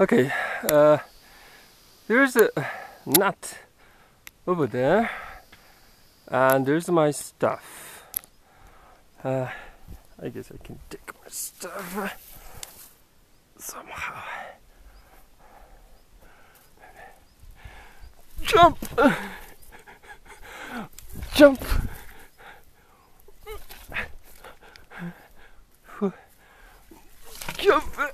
Okay, uh, there's a nut over there, and there's my stuff. Uh, I guess I can take my stuff somehow. Jump! Jump! Jump!